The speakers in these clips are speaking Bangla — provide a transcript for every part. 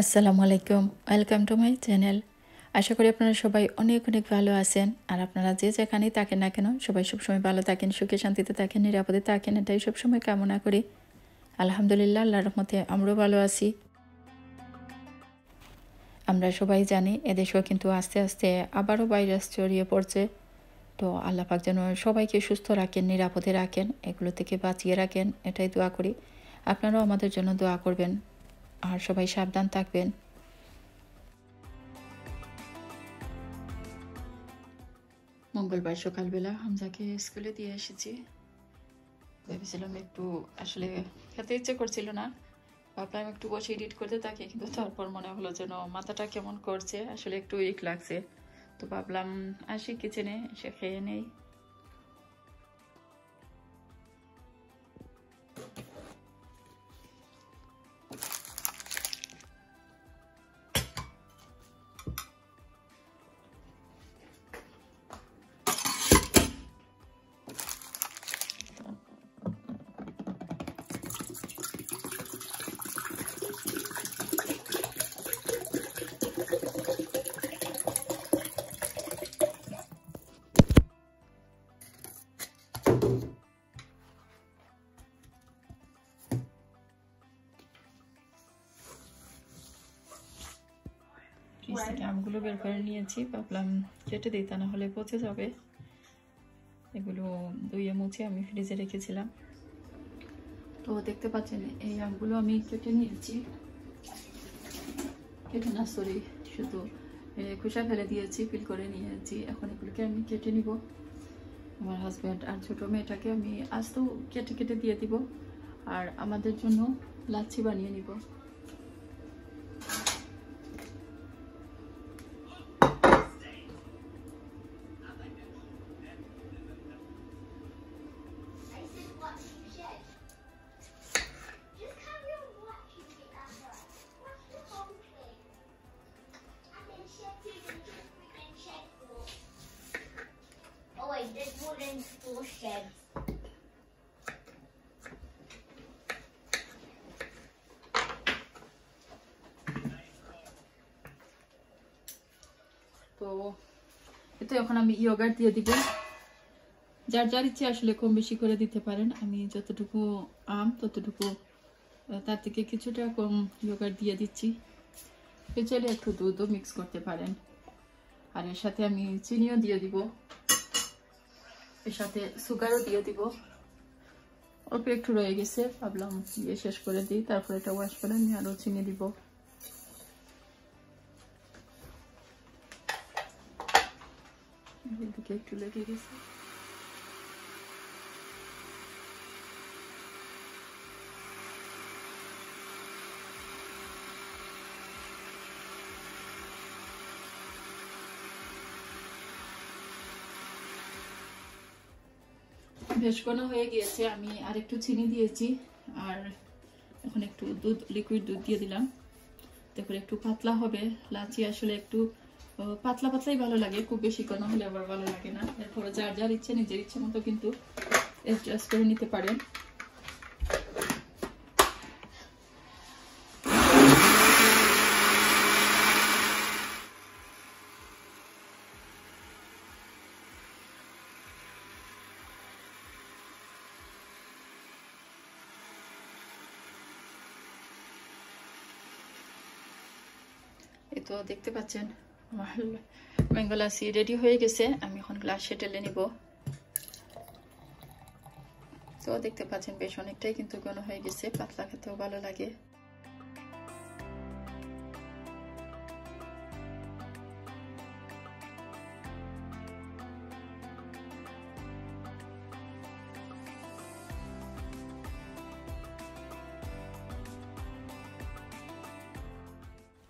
আসসালামু আলাইকুম, ওয়েলকাম টু মাই চ্যানেল। আশা করি আপনারা সবাই অনেক অনেক ভালো আছেন। আর আপনারা যে যেখানেই থাকেন না কেন, সবাই সবসময় ভালো থাকেন, সুখে শান্তিতে থাকেন, নিরাপদে থাকেন, এটাই সবসময় কামনা করি। আলহামদুলিল্লাহ, আল্লাহর রহমতে আমরাও ভালো আছি। আমরা সবাই জানি, এদেশেও কিন্তু আস্তে আস্তে আবারও ভাইরাস ছড়িয়ে পড়ছে। তো আল্লাহ পাক যেন সবাইকে সুস্থ রাখেন, নিরাপদে রাখেন, এগুলো থেকে বাঁচিয়ে রাখেন, এটাই দোয়া করি। আপনারাও আমাদের জন্য দোয়া করবেন। আর সবাই সাবধান থাকবেন। মঙ্গলবার সকালবেলা হামজাকে স্কুলে দিয়ে এসেছি। ভেবেছিলাম একটু আসলে খেতে ইচ্ছে করছিল না। ভাবলাম একটু বসে এডিট করতে থাকি, কিন্তু তারপর মনে হলো যেন মাথাটা কেমন করছে, আসলে একটু উইক লাগছে। তো ভাবলাম আসি কিচেনে এসে খেয়ে নেই। ফ্রিজ থেকে আমগুলো বের করে নিয়েছি। ভাবলাম কেটে দিই তা না হলে পচে যাবে। এগুলো ধুয়ে মুছে আমি ফ্রিজে রেখেছিলাম। তো দেখতে পাচ্ছেন এই আমগুলো আমি কেটে নিয়েছি। কেটে না সরি শুধু খোসা ফেলে দিয়েছি ফিল করে নিয়েছি। এখন এগুলোকে আমি কেটে নিব। আমার হাজব্যান্ড আর ছোটো মেয়েটাকে আমি আজ তো কেটে কেটে দিয়ে দিব। আর আমাদের জন্য লাচ্ছি বানিয়ে নিব। এতে এখন আমি ইয়োগার্ট দিয়ে দিব। যার যার ইচ্ছে আসলে কম বেশি করে দিতে পারেন। আমি যতটুকু আম ততটুকু তার থেকে কিছুটা কম ইয়োগার্ট দিয়ে দিচ্ছি। চাইলে একটু দুধও মিক্স করতে পারেন। আর এর সাথে আমি চিনিও দিয়ে দিব। এর সাথে সুগারও দিয়ে দিব। অল্প একটু রয়ে গেছে, ভাবলাম দিয়ে শেষ করে দিই। তারপরে এটা ওয়াশ করে আমি আরও চিনি দিব। লেগে গেছে? বেশ হয়ে গিয়েছে, আমি আর একটু চিনি দিয়েছি, আর এখন একটু দুধ লিকুইড দুধ দিয়ে দিলাম। তারপরে একটু পাতলা হবে, লাচি আসলে একটু আহ, পাতলা পাতলাই ভালো লাগে খুব বেশি ঘন হলে আবার ভালো লাগে না। এরপরে যার যার ইচ্ছে নিজের ইচ্ছে মতো কিন্তু অ্যাডজাস্ট করে নিতে পারেন। তো দেখতে পাচ্ছেন আমার ম্যাঙ্গো লাসি রেডি হয়ে গেছে। আমি এখন গ্লাসে ঢেলে নিব। তো দেখতে পাচ্ছেন, বেশ অনেকটাই কিন্তু ঘন হয়ে গেছে। পাতলা খেতেও ভালো লাগে।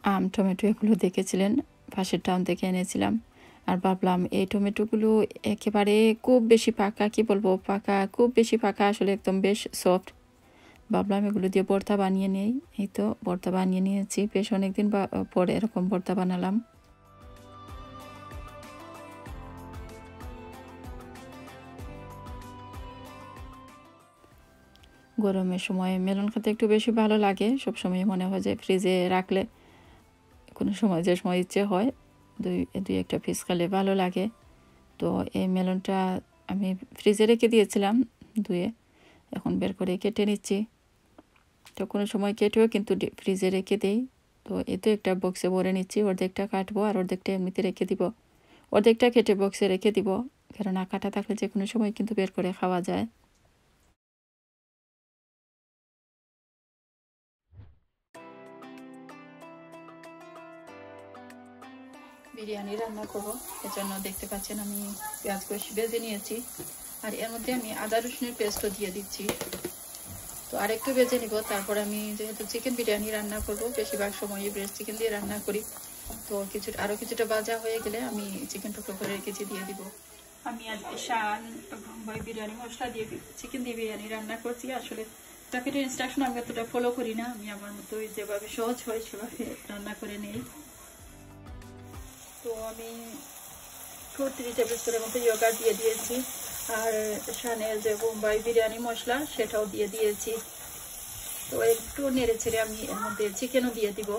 আম, টমেটো এগুলো দেখেছিলেন। পাশের টাউন থেকে এনেছিলাম। আর ভাবলাম এই টমেটোগুলো একেবারে খুব বেশি পাকা, কি বলব, পাকা, খুব বেশি পাকা, আসলে একদম বেশ সফট ভাবলাম এগুলো দিয়ে ভর্তা বানিয়ে নেই। এই তো ভর্তা বানিয়ে নিয়েছি। বেশ অনেকদিন পরে এরকম ভর্তা বানালাম। গরমের সময় মেলন খেতে একটু বেশি ভালো লাগে। সব সময় মনে হয় যে ফ্রিজে রাখলে কোনো সময় যে সময় ইচ্ছে হয়, দুই দুই একটা পিস খেলে ভালো লাগে। তো এই মেলনটা আমি ফ্রিজে রেখে দিয়েছিলাম ধুয়ে, এখন বের করে কেটে নিচ্ছি। তো কোনো সময় কেটেও কিন্তু ফ্রিজে রেখে দেই। তো এ তো একটা বক্সে ভরে নিচ্ছি, অর্ধেকটা কাটবো আর অর্ধেকটা এমনিতে রেখে দিব। অর্ধেকটা কেটে বক্সে রেখে দিব, কেননা কাটা থাকলে যে কোনো সময় কিন্তু বের করে খাওয়া যায়। বিরিয়ানি রান্না করব। এজন্য দেখতে পাচ্ছেন আমি পেঁয়াজ কষি বেজে নিয়েছি। আর এর মধ্যে আমি আদা রসুনের পেস্টও দিয়ে দিচ্ছি। তো আরেকটু বেজে নিব। তারপর আমি যেহেতু চিকেন বিরিয়ানি রান্না করব, বেশিরভাগ সময় ব্রেস্ট চিকেন দিয়ে রান্না করি। তো কিছু আরও কিছুটা ভাজা হয়ে গেলে আমি চিকেন টুকরো করে রেখেছি দিয়ে দিব। আমি আজকে শান বোম্বাই বিরিয়ানি মশলা দিয়ে চিকেন দিয়ে বিরিয়ানি রান্না করছি। আসলে প্যাকেটের ইনস্ট্রাকশন আমি অতটা ফলো করি না। আমি আমার মতো যেভাবে সহজ হয় সেভাবে রান্না করে নিই। তো আমি টু থ্রি টেবিল স্পুনের মতো ইয়োগা দিয়ে দিয়েছি। আর শানের যে বোম্বাই বিরিয়ানি মশলা, সেটাও দিয়ে দিয়েছি। তো একটু নেড়ে ছেড়ে আমি এর মধ্যে চিকেনও দিয়ে দিব।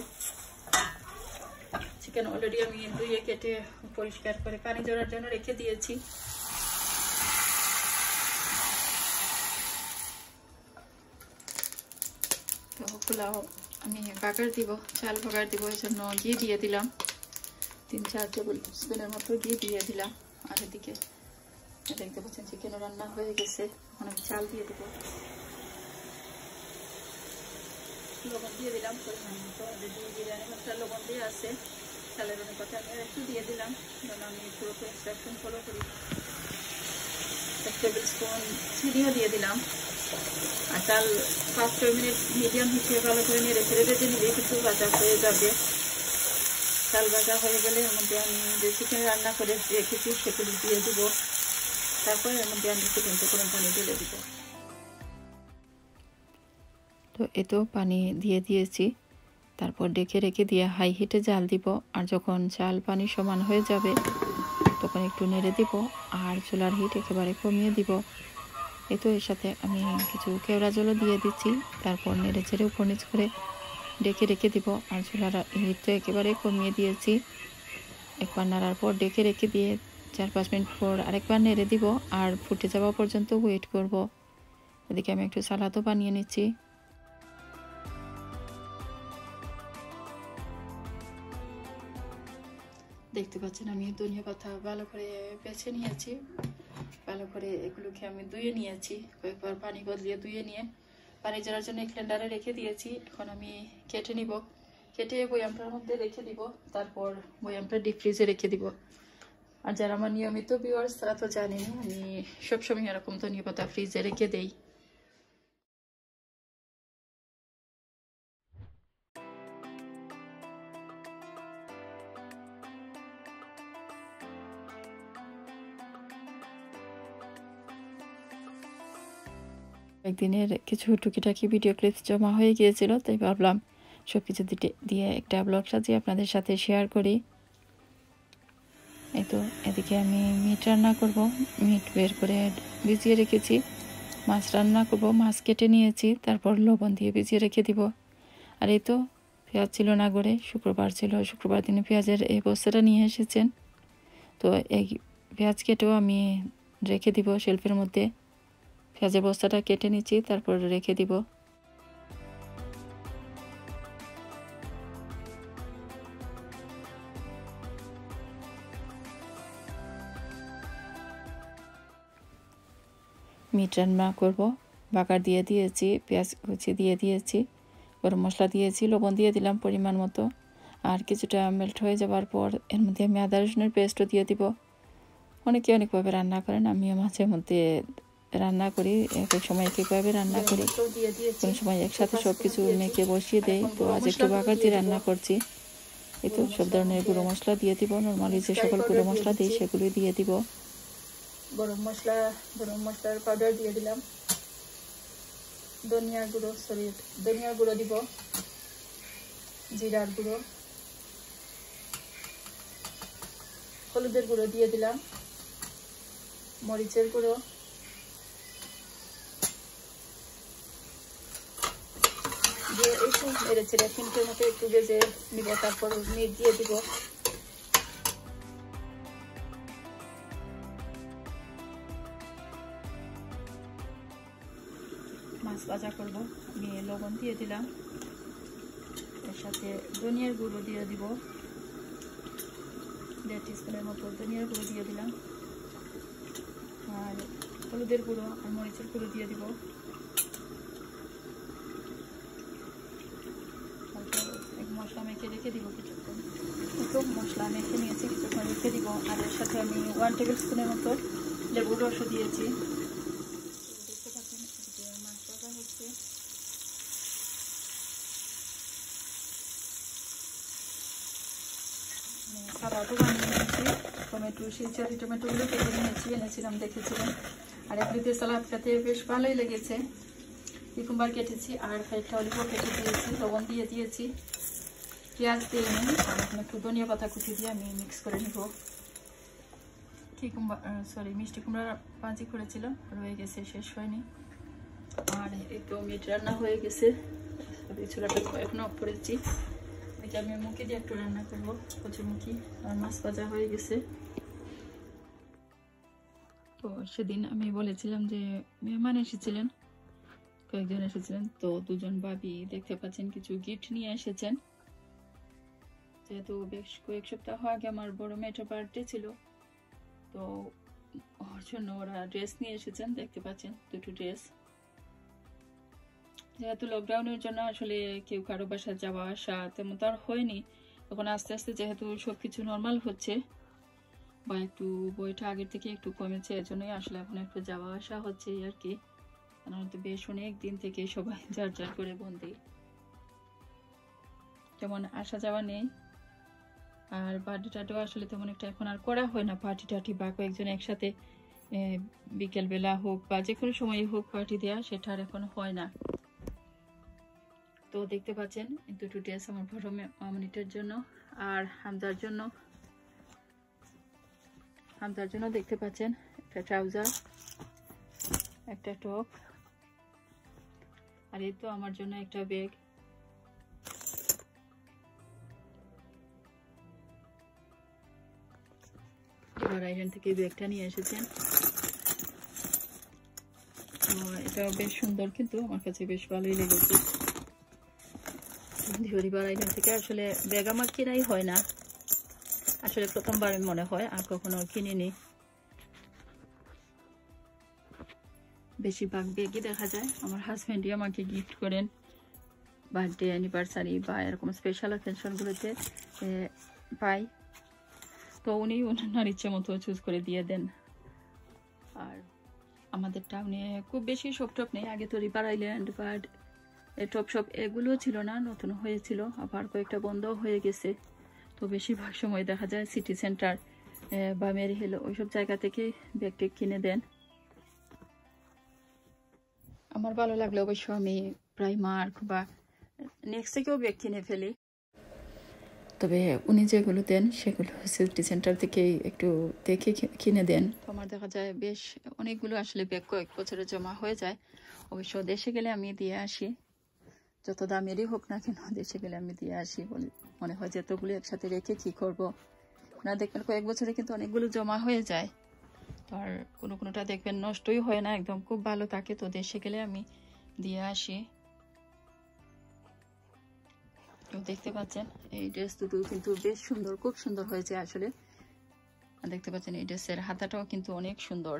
চিকেন অলরেডি আমি ধুয়ে কেটে পরিষ্কার করে পানি জড়ার জন্য রেখে দিয়েছি। তো পোলাও আমি বাগার দিব, চাল বাগার দিব এই জন্য ঘি দিয়ে দিলাম। তিন চার টেবিল স্পুনের মতো ঘি দিয়ে দিলাম। আর এদিকে দেখতে পাচ্ছেন চিকেনও রান্না হয়ে গেছে। এখন আমি চাল দিয়ে দেবো। লবণ দিয়ে দিলাম বিরিয়ানি মশলা লবণ দিয়ে আছে, চালের অনেক কথা আমি একটু দিয়ে দিলাম। যেন আমি পুরোপুরি ইনস্ট্রাকশন ফলো করি। এক টেবিল স্পুন চিনিও দিয়ে দিলাম। আর চাল পাঁচ ছয় মিনিট মিডিয়াম হিসেবে ভালো করে নেড়ে রেখে বেঁধে নিলে কিছু ভাজা হয়ে যাবে। চাল ভাজা হয়ে গেলে এর মধ্যে আমি যে চিকেন রান্না করে রেখেছি, সেগুলি দিয়ে দিব। তারপরে এর মধ্যে আমি চিকেন করে পানি ঢেলে দিব। তো এ তো পানি দিয়ে দিয়েছি। তারপর ডেকে রেখে দিয়ে হাই হিটে জাল দিব। আর যখন চাল পানি সমান হয়ে যাবে, তখন একটু নেড়ে দিব আর চুলার হিট একেবারে কমিয়ে দিব। এই তো এর সাথে আমি কিছু কেওড়া জলও দিয়ে দিচ্ছি। তারপর নেড়ে ছেড়ে উপর নিচ করে ডেকে রেখে দিব। আর চুলার হিট তো একেবারে কমিয়ে দিয়েছি। একবার নাড়ার পর ডেকে রেখে দিয়ে চার পাঁচ মিনিট পর আরেকবার নেড়ে দিব আর ফুটে যাওয়া পর্যন্ত ওয়েট করব। এদিকে আমি একটু সালাদও বানিয়ে নিচ্ছি। দেখতে পাচ্ছেন, আমি ধনিয়া পাতা ভালো করে বেছে নিয়েছি। ভালো করে এগুলোকে আমি ধুয়ে নিয়েছি। কয়েকবার পানি বদলিয়ে ধুয়ে নিয়ে পানি জড়ার জন্য ক্লেন্ডারে রেখে দিয়েছি। এখন আমি কেটে নিব। কেটে বয়ামটার মধ্যে রেখে দিব। তারপর বয়ামটা ডিপ ফ্রিজে রেখে দিব। আর যারা আমার নিয়মিত ভিউয়ার্স তারা তো জানেনি আমি সবসময় এরকম ধনিয়া পাতা ফ্রিজে রেখে দেই। একদিনের কিছু টুকিটাকি ভিডিও ক্লিপস জমা হয়ে গিয়েছিল, তাই ভাবলাম সব কিছু দিয়ে একটা ব্লগ সাজিয়ে আপনাদের সাথে শেয়ার করি। এই তো, এদিকে আমি মিট রান্না করব। মিট বের করে ভিজিয়ে রেখেছি। মাছ রান্না করব, মাছ কেটে নিয়েছি, তারপর লবণ দিয়ে ভিজিয়ে রেখে দিব। আর এই তো, পেঁয়াজ ছিল না গড়ে, শুক্রবার ছিল, শুক্রবার দিনে পেঁয়াজের এই বস্তাটা নিয়ে এসেছেন। তো এই পেঁয়াজ কেটেও আমি রেখে দিব শেলফের মধ্যে। পেঁয়াজের বস্তাটা কেটে নিচ্ছি, তারপর রেখে দিব। মিট রান্না করব। বাকার দিয়ে দিয়েছি, পেঁয়াজ কুচি দিয়ে দিয়েছি, গরম মশলা দিয়েছি, লবণ দিয়ে দিলাম পরিমাণ মতো। আর কিছুটা মেল্ট হয়ে যাওয়ার পর এর মধ্যে আমি আদা রসুনের পেস্টও দিয়ে দিব। অনেকে অনেকভাবে রান্না করেন, আমিও মাঝে মধ্যে রান্না করি এক এক সময় এক একভাবে রান্না করি। কোনো সময় একসাথে সব কিছু মেখে বসিয়ে দেই। তো আজ একটু বাগার দিয়ে রান্না করছি। এই তো সব ধরনের গুঁড়ো মশলা দিয়ে দিব। নর্মালি যে সকল গুঁড়ো মশলা দিই সেগুলি দিয়ে দিব। গরম মশলা, গরম মশলার পাউডার দিয়ে দিলাম। ধনিয়ার গুঁড়ো সরি ধনিয়ার গুঁড়ো দিব। জিরার গুঁড়ো। হলুদের গুঁড়ো দিয়ে দিলাম। মরিচের গুঁড়ো। দিয়ে একটু নেড়ে ছেড়ে মিনিটের মতো একটু ভেজে নিব, তারপর মিট দিয়ে দিব। মাছ ভাজা করব আমি লবণ দিয়ে দিলাম। এর সাথে ধনিয়ার গুঁড়ো দিয়ে দিব। দেড় টিস্পুনের মতো ধনিয়ার গুঁড়ো দিয়ে দিলাম। আর হলুদের গুঁড়ো আর মরিচের গুঁড়ো দিয়ে দিব তারপর এক মশলা মেখে রেখে দিব কিছুক্ষণ। একটু মশলা মেখে নিয়েছি, কিছুক্ষণ রেখে দিব। আর এর সাথে আমি ওয়ান টেবিল স্পুনের মতো লেবুর রসও দিয়েছি। বানিয়ে নিয়েছি, টমেটো টমেটোগুলো কেটে নিয়েছি, এনেছিলাম দেখেছিলাম আর এগুলিতে সালাদ খেতে বেশ ভালোই লেগেছে। কিকুম্বার কেটেছি, আর কেটে দিয়েছি, লবণ দিয়ে দিয়েছি। পেঁয়াজ দিয়ে নিই একটু ধনিয়া পাতা কুচি দিয়ে আমি মিক্স করে নিব কিকুম্বার সরি মিষ্টি কুমড়ার পাঁচি করেছিলাম রয়ে গেছে শেষ হয়নি আর এই তো মিট রান্না হয়ে গেছে চুলাটা এখন অফ করেছি এটা আমি মুখে দিয়ে একটু রান্না করব কচুমুখি আর মাছ ভাজা হয়ে গেছে তো সেদিন আমি বলেছিলাম যে মেহমান এসেছিলেন কয়েকজন এসেছিলেন তো দুজন ভাবি দেখতে পাচ্ছেন কিছু গিফট নিয়ে এসেছেন যেহেতু বেশ কয়েক সপ্তাহ আগে আমার বড় মেয়েটার বার্থডে ছিল, তো ওর জন্য ওরা ড্রেস নিয়ে এসেছেন, দেখতে পাচ্ছেন দুটো ড্রেস যেহেতু লকডাউনের জন্য আসলে কেউ কারও বাসা যাওয়া আসা তেমন তো আর হয়নি তখন আস্তে আস্তে যেহেতু সবকিছু নর্মাল হচ্ছে বা একটু বইটা আগের থেকে একটু কমেছে, এজন্যই আসলে এখন একটু যাওয়া আসা হচ্ছে আর কি। সাধারণত বেশ অনেক দিন থেকে সবাই যার যার করে বন্দি। তেমন আসা যাওয়া নেই। আর পার্টি টাটিও আসলে তেমন একটা এখন আর করা হয় না পার্টি টাটি বা কয়েকজন একসাথে বিকেলবেলা হোক বা যে কোনো সময় হোক পার্টি দেওয়া সেটা আর এখন হয় না। তো দেখতে পাচ্ছেন দুটো ড্রেস আমার বড় মামনিটার জন্য আর হামদার জন্য। হামদার জন্য দেখতে পাচ্ছেন, একটা ট্রাউজার একটা টপ আর এই তো আমার জন্য একটা ব্যাগ এবার আইরন থেকে ব্যাগটা নিয়ে এসেছেন। এটা বেশ সুন্দর কিন্তু, আমার কাছে বেশ ভালোই লেগেছে। ধরিবার আইটেম থেকে আসলে ব্যাগ আমার কেনাই হয় না। আসলে প্রথমবার মনে হয়, আর কখনো কিনিনি। বেশিরভাগ ব্যাগই দেখা যায়, আমার হাজব্যান্ডই আমাকে গিফট করেন। বার্থডে অ্যানিভার্সারি বা এরকম স্পেশাল অকেশনগুলোতে পাই। তো উনি ওনার ইচ্ছে মতো চুজ করে দিয়ে দেন। আর আমাদের টাউনে খুব বেশি শপ টপ নেই। আগে তো রিপার আইল্যান্ড বা টপ শপ এগুলো ছিল না, নতুন হয়েছিল। আবার কয়েকটা বন্ধ হয়ে গেছে। তো বেশিরভাগ সময় দেখা যায় সিটি সেন্টার বা মেরি হিল ওইসব জায়গা থেকে ব্যাগ টেক কিনে দেন। আমার ভালো লাগলে অবশ্য আমি প্রায় মার্ক বা নেক্সট থেকেও ব্যাগ কিনে ফেলি। তবে উনি যেগুলো দেন, সেগুলো সিটি সেন্টার থেকেই একটু দেখে কিনে দেন। আমার দেখা যায় বেশ অনেকগুলো আসলে ব্যাগ কয়েক বছরে জমা হয়ে যায়। অবশ্য দেশে গেলে আমি দিয়ে আসি। যত দামেরই হোক না কেন, দেশে গেলে আমি দিয়ে আসি বলি মনে হয় যে এতগুলো একসাথে রেখে কি করব। না, দেখবেন কয়েক বছরে কিন্তু অনেকগুলো জমা হয়ে যায়। আর কোনো কোনোটা দেখবেন নষ্টই হয় না, একদম খুব ভালো থাকে। তো দেশে গেলে আমি দিয়ে আসি। দেখতে পাচ্ছেন? এই ড্রেস দুটো কিন্তু বেশ সুন্দর খুব সুন্দর হয়েছে আসলে। দেখতে পাচ্ছেন এই ড্রেসের হাতাটাও কিন্তু অনেক সুন্দর।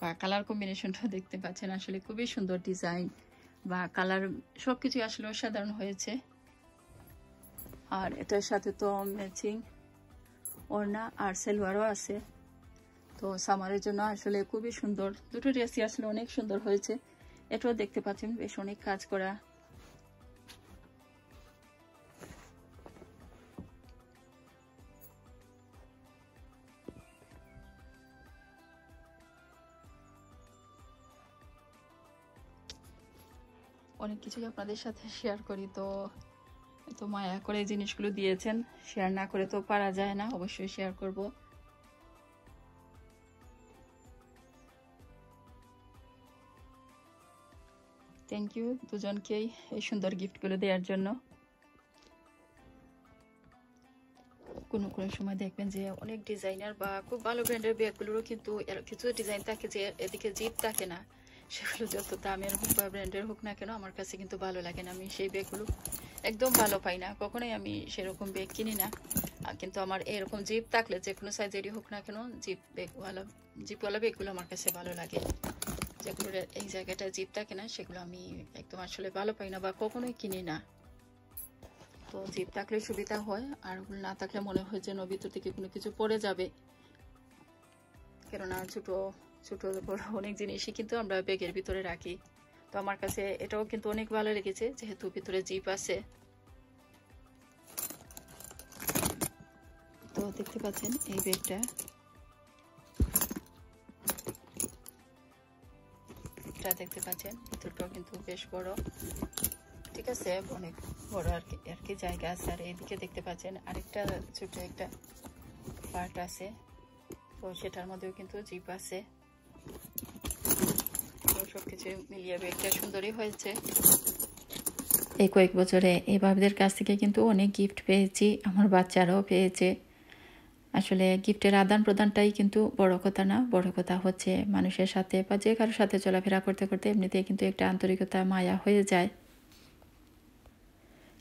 বা কালার কম্বিনেশনটা দেখতে পাচ্ছেন আসলে খুবই সুন্দর ডিজাইন বা কালার সবকিছু আসলে অসাধারণ হয়েছে। আর এটার সাথে তো ম্যাচিং ওড়না আর সেলওয়ারও আছে। তো সামারের জন্য আসলে খুবই সুন্দর। দুটো ড্রেসই আসলে অনেক সুন্দর হয়েছে। এটাও দেখতে পাচ্ছেন বেশ অনেক কাজ করা। অনেক কিছুই আপনাদের সাথে শেয়ার করি, তো তো মায়া করে জিনিসগুলো দিয়েছেন। শেয়ার না করে তো পারা যায় না, অবশ্যই শেয়ার করব। থ্যাংক ইউ দুজনকেই এই সুন্দর গিফটগুলো দেওয়ার জন্য। কোনো কোনো সময় দেখবেন যে অনেক ডিজাইনার বা খুব ভালো ব্র্যান্ডের ব্যাগগুলোরও কিন্তু কিছু ডিজাইন থাকে যে এদিকে জিপ থাকে না। সেগুলো যত দামের হোক বা ব্র্যান্ডের হোক না কেন, আমার কাছে কিন্তু ভালো লাগে না। আমি সেই ব্যাগগুলো একদম ভালো পাই না। কখনোই আমি সেরকম ব্যাগ কিনি না। কিন্তু আমার এরকম জিপ থাকলে যে কোনো সাইজেরই হোক না কেন, জিপ ব্যাগওয়ালা, জিপওয়ালা ব্যাগগুলো আমার কাছে ভালো লাগে। যেগুলো এই জায়গাটা জিপ থাকে না, সেগুলো আমি একদম আসলে ভালো পাই না বা কখনোই কিনি না। তো জিপ থাকলে সুবিধা হয়, আর না থাকলে মনে হয় যেন ভিতর থেকে কোনো কিছু পড়ে যাবে। কেননা ছোট ছোট বড় অনেক জিনিসই কিন্তু আমরা ব্যাগের ভিতরে রাখি। তো আমার কাছে এটাও কিন্তু অনেক ভালো লেগেছে, যেহেতু ভিতরে জিপ আছে। তো দেখতে পাচ্ছেন এই ব্যাগটা। দেখতে পাচ্ছেন, ভিতরটাও কিন্তু বেশ বড়। ঠিক আছে, অনেক বড় আর কি আর কি জায়গা আছে। আর এইদিকে দেখতে পাচ্ছেন আরেকটা ছোট একটা পার্ট আছে। তো সেটার মধ্যেও কিন্তু জিপ আছে। মিলিয়ে সুন্দরই হয়েছে। এই কয়েক বছরে এই বাবিদের কাছ থেকে কিন্তু অনেক গিফট পেয়েছি, আমার বাচ্চারাও পেয়েছে। আসলে গিফটের আদান প্রদানটাই কিন্তু বড় কথা না, বড় কথা হচ্ছে মানুষের সাথে বা যে কারোর সাথে চলাফেরা করতে করতে এমনিতেই কিন্তু একটা আন্তরিকতা মায়া হয়ে যায়।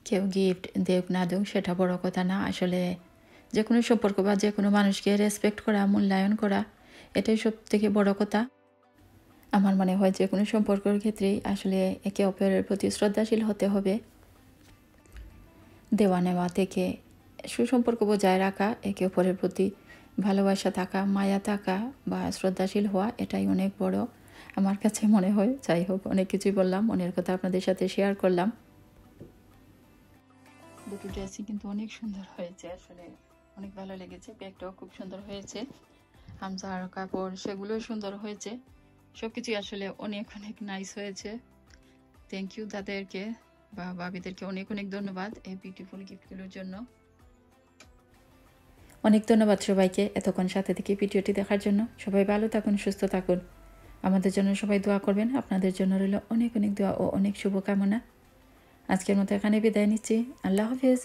কেউ গিফট দেউক না দেউক সেটা বড় কথা না, আসলে যে কোনো সম্পর্ক বা যে কোনো মানুষকে রেসপেক্ট করা, মূল্যায়ন করা, এটাই সব থেকে বড় কথা। আমার মনে হয় যে কোনো সম্পর্কের ক্ষেত্রেই আসলে একে অপরের প্রতি শ্রদ্ধাশীল হতে হবে। দেওয়া নেওয়া থেকে সুসম্পর্ক বজায় রাখা, একে অপরের প্রতি ভালোবাসা থাকা, মায়া থাকা বা শ্রদ্ধাশীল হওয়া, এটাই অনেক বড়। আমার কাছে মনে হয়, যাই হোক, অনেক কিছুই বললাম, মনের কথা আপনাদের সাথে শেয়ার করলাম। দুটো ড্রেসই কিন্তু অনেক সুন্দর হয়েছে, আসলে অনেক ভালো লেগেছে, ব্যাগটাও খুব সুন্দর হয়েছে। হামজার কাপড়, সেগুলোও সুন্দর হয়েছে। সব কিছুই আসলে অনেক অনেক নাইস হয়েছে। থ্যাংক ইউ তাদেরকে বা বাবিদেরকে অনেক অনেক ধন্যবাদ এই বিউটিফুল গিফটগুলোর জন্য। অনেক ধন্যবাদ সবাইকে এতক্ষণ সাথে থেকে ভিডিওটি দেখার জন্য। সবাই ভালো থাকুন, সুস্থ থাকুন। আমাদের জন্য সবাই দোয়া করবেন। আপনাদের জন্য রইল অনেক অনেক দোয়া ও অনেক শুভকামনা। আজকের মতো এখানে বিদায় নিচ্ছি। আল্লাহ হাফিজ।